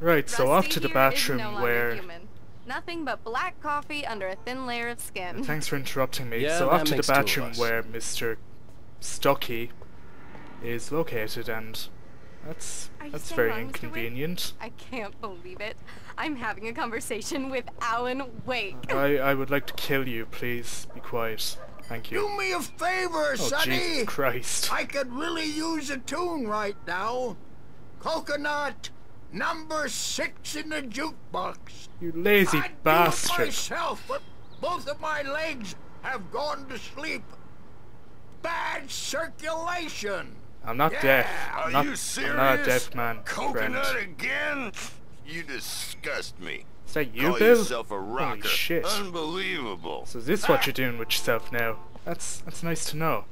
Right, so off to the Rusty here is bathroom no where... human. Nothing but black coffee under a thin layer of skin. Thanks for interrupting me. Yeah, so off to the makes two of bathroom where Mr. Stucky is located and that's Are that's very long, Mr. Wake? inconvenient. I can't believe it. I'm having a conversation with Alan Wake. I, I would like to kill you, please. Be quiet. Thank you. Do me a favor, Oh, Sonny. Jesus Christ. I could really use a tune right now. Coconut, number six in the jukebox. You lazy I'd do it bastard. myself, but both of my legs have gone to sleep. Bad circulation. I'm not Yeah, deaf. are I'm not, you I'm serious? not a deaf man, Coconut friend. again? You disgust me. Is that you, Call Bill? yourself a Holy shit. Unbelievable. So is this what ah! you're doing with yourself now? That's that's nice to know.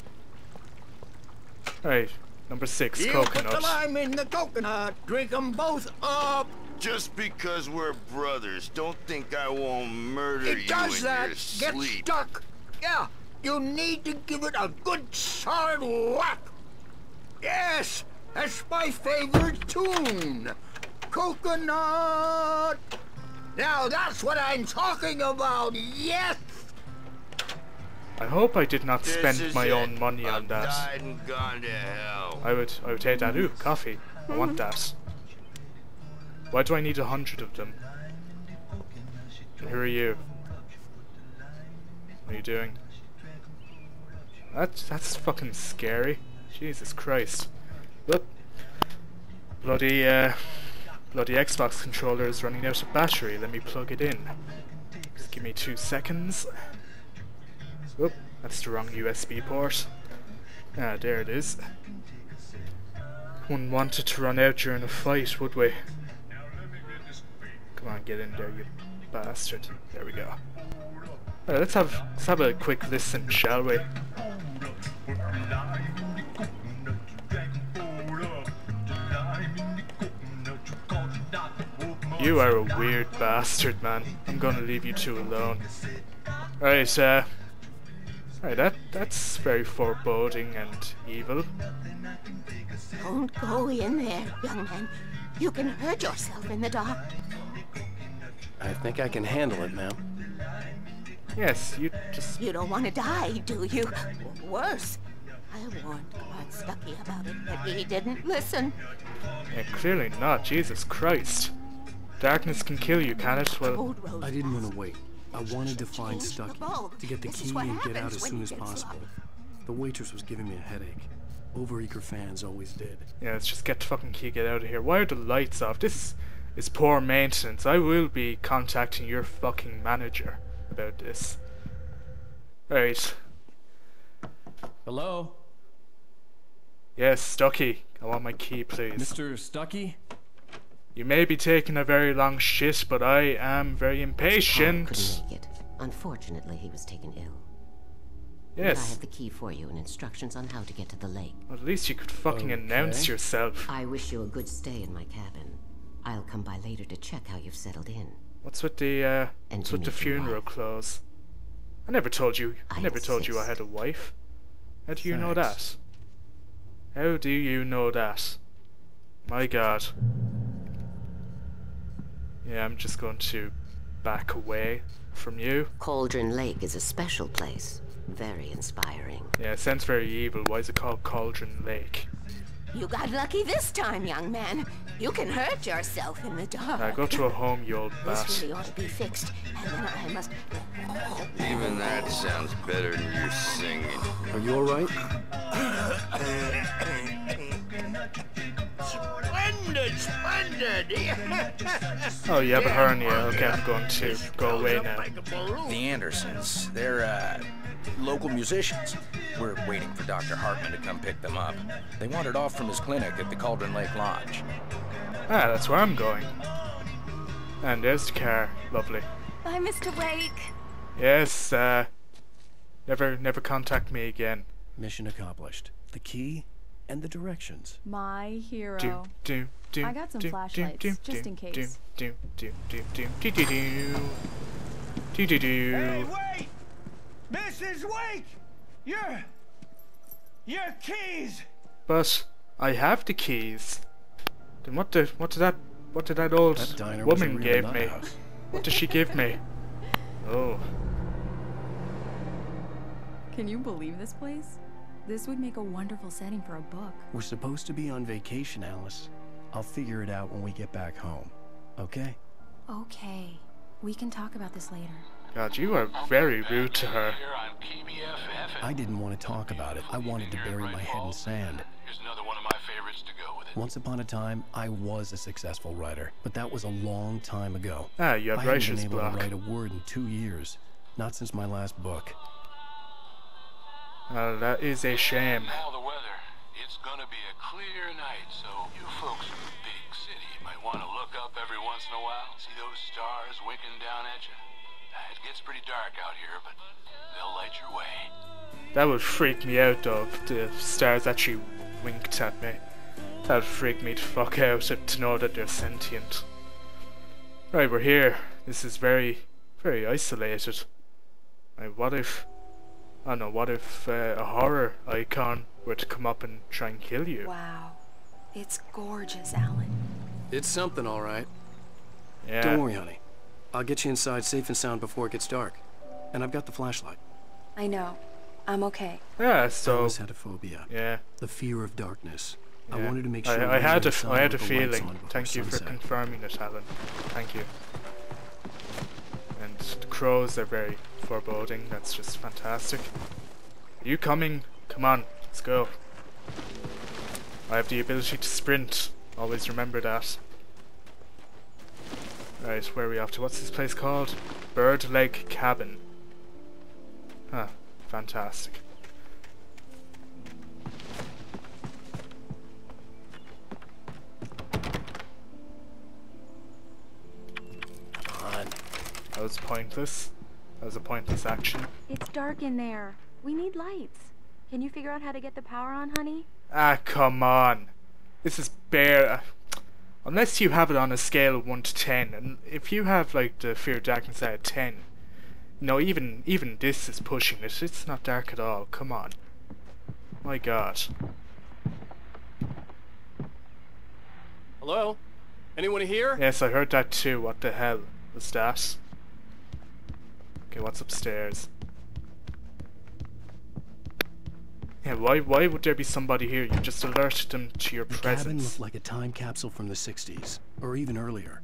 Alright, number six, You put the lime in the coconut. Drink 'em both up. Just because we're brothers, don't think I won't murder you. It you does in that. your Get sleep. stuck. Yeah, you need to give it a good solid whack. Yes, that's my favorite tune. Coconut. Now that's what I'm talking about. Yes. I hope I did not This spend my it. own money I've on that. and gone to hell. I would I would take that. Ooh, coffee. I want that. Why do I need a hundred of them? And who are you? What are you doing? That that's fucking scary. Jesus Christ. Look. Bloody uh bloody Xbox controller is running out of battery. Let me plug it in. Just give me two seconds. Whoop, that's the wrong USB port. Ah, there it is. Wouldn't want it to run out during a fight, would we? Come on, get in there, you bastard. There we go. Alright, let's have let's have a quick listen, shall we? You are a weird bastard, man. I'm gonna leave you two alone. Alright, uh... Alright, that, that's very foreboding and evil. Don't go in there, young man. You can hurt yourself in the dark. I think I can handle it, ma'am. Yes, you just... You don't want to die, do you? Worse. I warned Carl Stucky about it, but he didn't listen. Yeah, clearly not, Jesus Christ. Darkness can kill you, can it? Well, I didn't want to wait. I wanted to find Change Stucky, to get the This key and get out as soon as possible. sloppy. The waitress was giving me a headache. Overeager fans always did. yeah, let's just get the fucking key, get out of here. Why are the lights off? This is poor maintenance. I will be contacting your fucking manager about this. Right. Hello? Yes, Stucky. I want my key, please. Mr. Stucky? You may be taking a very long shit, but I am very Paul impatient. couldn't make it. Unfortunately, he was taken ill. But I have the key for you and instructions on how to get to the lake. Well, at least you could fucking announce yourself. I wish you a good stay in my cabin. I'll come by later to check how you've settled in. What's with the uh And what's with the funeral clothes? I never told you I I never told you I had a wife. How do you know that? How do you know that? My god. Yeah, I'm just going to back away from you. Cauldron Lake is a special place. Very inspiring. Yeah, it sounds very evil. Why is it called Cauldron Lake? You got lucky this time, young man. You can hurt yourself in the dark. Now go to a home, you old This bat. really ought to be fixed, and then I must. Even that sounds better than your singing. Are you alright? Splendid, splendid. Oh, you have a hernia. Okay, I'm going to go away now. Like a balloon. The Andersons. They're, uh, local musicians. We're waiting for Dr. Hartman to come pick them up. They wandered off from his clinic at the Cauldron Lake Lodge. Ah, that's where I'm going. And there's the car. Lovely. Bye, Mr. Wake. Yes, uh, never, never contact me again. Mission accomplished. The key and the directions. My hero. Do, do, do, I got some flashlights, just in case. Hey, wait! Mrs. Wake! Your... Your keys! But I have the keys. Then what did, what did that... What did that old that woman gave me? What did she give me? Oh. Can you believe this place? This would make a wonderful setting for a book. We're supposed to be on vacation, Alice. I'll figure it out when we get back home. Okay? Okay. We can talk about this later. God, you are very rude to her. I didn't want to talk about it. I wanted to bury my head in sand. Here's another one of my favorites to go with it. Once upon a time, I was a successful writer, but that was a long time ago. Ah, you have I haven't writer's been able block. to write a word in two years. Not since my last book. Well, that is a shame. It's gonna be a clear night, so you folks in the big city might want to look up every once in a while. See those stars winking down at you? Uh, It gets pretty dark out here, but they'll light your way. That would freak me out though, if the stars actually winked at me. That would freak me to fuck out to know that they're sentient. Right, we're here. This is very, very isolated. Like, what if, I don't know, what if uh, a horror icon were to come up and try and kill you? Wow. It's gorgeous, Alan. It's something, all right. Yeah. Don't worry, honey. I'll get you inside safe and sound before it gets dark. And I've got the flashlight. I know. I'm okay. Yeah, so, Alice had a phobia. yeah. The fear of darkness. I yeah. wanted to make I- sure I, we were had a, inside I had a with feeling. Thank you for confirming it, Alan. Thank you. And the crows are very foreboding. That's just fantastic. Are you coming? Come on, let's go. I have the ability to sprint. Always remember that. Right, where are we off to? What's this place called? Bird Leg Cabin. Huh, fantastic. Come on. That was pointless. That was a pointless action. It's dark in there. We need lights. Can you figure out how to get the power on, honey? Ah, come on. This is bare. Unless you have it on a scale of 1 to 10, and if you have, like, the Fear of Darkness at 10, no, even even this is pushing it. It's not dark at all. Come on. My god. Hello? Anyone here? Yes, I heard that too. What the hell was that? Okay, what's upstairs? Yeah, why why would there be somebody here? You just alerted them to your The cabin presence. looked like a time capsule from the 60s, or even earlier.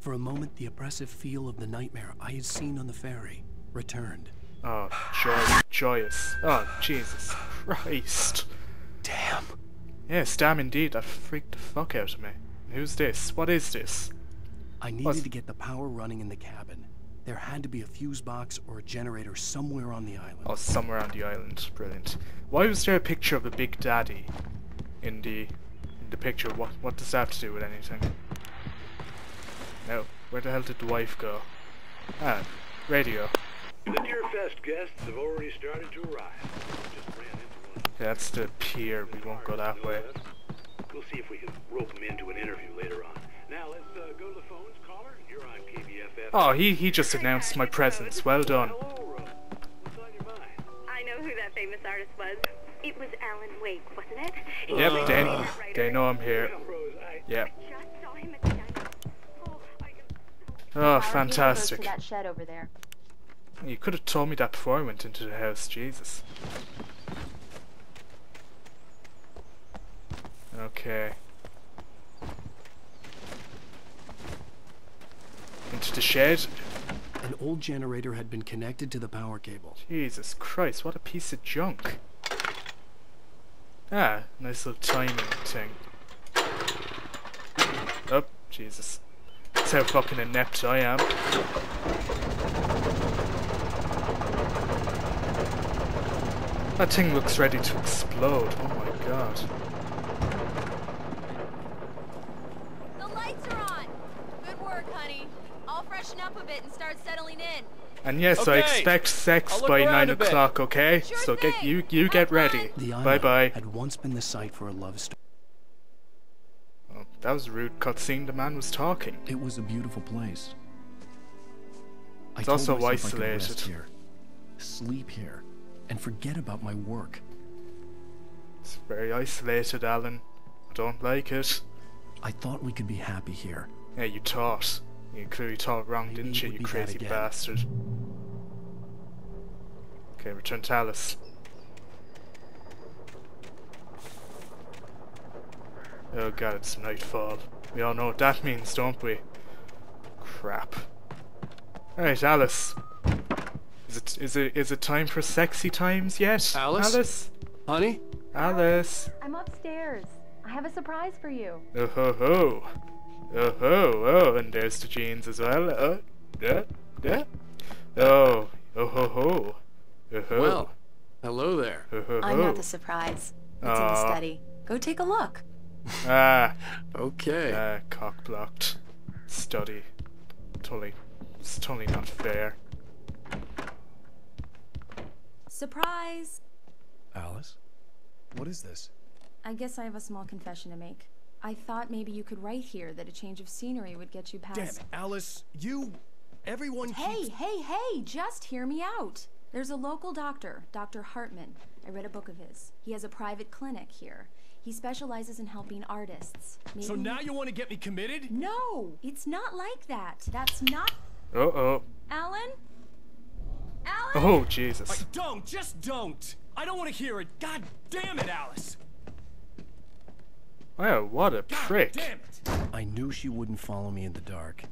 For a moment, the oppressive feel of the nightmare I had seen on the ferry returned. Oh, joy, joyous. Oh, Jesus Christ. Damn. Yes, damn indeed. That freaked the fuck out of me. Who's this? What is this? I needed What's- to get the power running in the cabin. There had to be a fuse box or a generator somewhere on the island. Oh, somewhere on the island. Brilliant. Why was there a picture of a Big Daddy in the in the picture? What what does that have to do with anything? No. Where the hell did the wife go? Ah, radio. The Deerfest guests have already started to arrive. Just ran into one. That's the pier. We won't go that way. We'll see if we can rope them into an interview later on. Now let's uh, go to the phones. Caller, you're on KBFF. Oh, he he just announced my presence. Well done. I know who that famous artist was. It was Alan Wake, wasn't it? Yep, they they know I'm here. Yep. Just saw him at the diner. Oh, fantastic. that shed over there. You could have told me that before I went into the house, Jesus. Okay. Into the shed? An old generator had been connected to the power cable. Jesus Christ, what a piece of junk. Ah, nice little timing thing. Oh, Jesus. That's how fucking inept I am. That thing looks ready to explode. Oh my god. The lights are on. Good work, honey. I'll freshen up a bit and start settling in. And yes, I expect sex by nine o'clock, okay? Sure so get thing. you you get ready. The Bye island bye. had once been the site for a love story. Oh, that was a rude cutscene. The man was talking. It was a beautiful place. I It's told also myself I could rest isolated. here, sleep here, and forget about my work. It's very isolated, Alan. I don't like it. I thought we could be happy here. Yeah, you thought. You clearly thought wrong, Maybe didn't you, you crazy bastard? Okay, return to Alice. Oh god, it's nightfall. We all know what that means, don't we? Crap. Alright, Alice. Is it is it is it time for sexy times yet? Alice? Alice? Honey? Alice? I'm upstairs. I have a surprise for you. Oh ho ho. Oh ho oh, and there's the jeans as well. Oh, yeah, yeah. Oh, oh ho ho. Oh ho. Well, hello there. Oh ho I'm not the surprise. It's in the study. Go take a look. Ah, Okay. uh, cock blocked. Study. Totally, it's totally not fair. Surprise! Alice? What is this? I guess I have a small confession to make. I thought maybe you could write here that a change of scenery would get you past. Damn it, Alice. You. Everyone Hey, keeps. hey, hey! Just hear me out. There's a local doctor, Dr. Hartman. I read a book of his. He has a private clinic here. He specializes in helping artists. Maybe So now you want to get me committed? No, it's not like that. That's not. Uh oh. Alan? Alan? Oh Jesus. I Don't, just don't. I don't want to hear it. God damn it, Alice. Wow, what a prick. I knew she wouldn't follow me in the dark.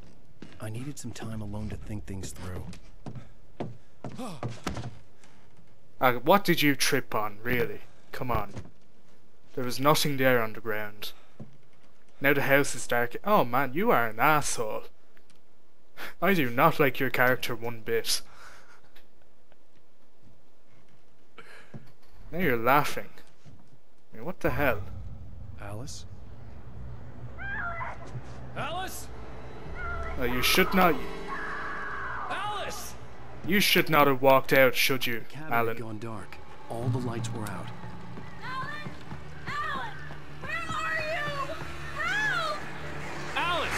I needed some time alone to think things through. Uh, what did you trip on, really? Come on. There was nothing there underground. Now the house is dark. Oh man, you are an asshole. I do not like your character one bit. Now you're laughing. I mean, what the hell? Alice? Alice? Oh, you should not. Alice! You should not have walked out, should you, Cabin had Alan? gone dark. All the lights were out. Alice!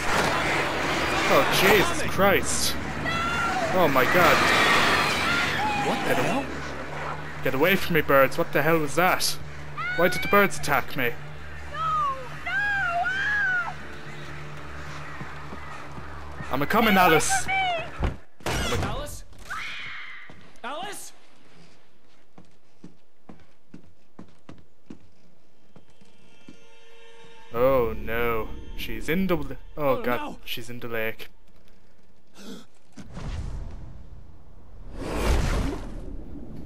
Oh Jesus Christ! Oh my God! What the hell? Get away from me, birds! What the hell was that? Why did the birds attack me? I'm a coming, Alice. Alice? Alice? Oh no, she's in the. Oh, Oh, god, no. she's in the lake.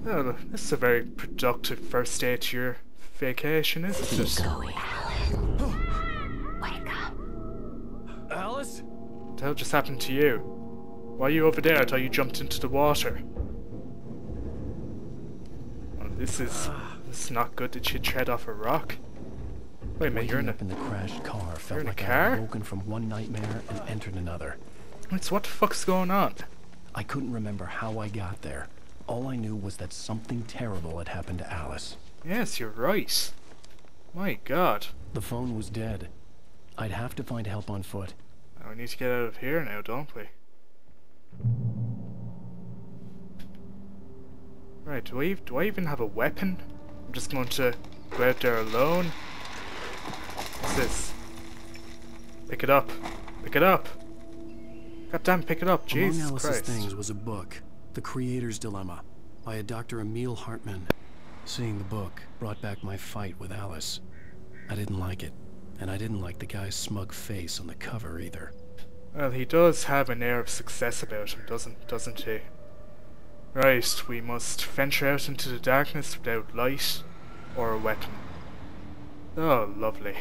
Oh, this is a very productive first day to your vacation, isn't it? Alice? What the hell just happened to you? Why are you over there? I thought you jumped into the water. Oh, this is this is not good. Did you tread off a rock? Wait a minute, you're in a. In the crashed car felt in a like I car? had woken from one nightmare and entered another. Wait, so what the fuck's going on? I couldn't remember how I got there. All I knew was that something terrible had happened to Alice. Yes, you're right. My god. The phone was dead. I'd have to find help on foot. We need to get out of here now, don't we? Right, do I, do I even have a weapon? I'm just going to go out there alone. What's this? Pick it up. Pick it up. God damn, pick it up. Jesus Among Alice's Christ. things was a book, The Creator's Dilemma, by a Dr. Emil Hartman. Seeing the book brought back my fight with Alice. I didn't like it, and I didn't like the guy's smug face on the cover either. Well, he does have an air of success about him, doesn't doesn't he? Right, we must venture out into the darkness without light or a weapon. Oh, lovely.